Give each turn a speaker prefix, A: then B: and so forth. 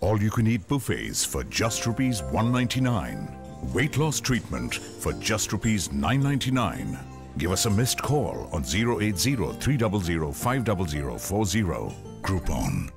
A: All you can eat buffets for just rupees 199. Weight loss treatment for just rupees 999. Give us a missed call on 080 300 50040. Groupon.co.in.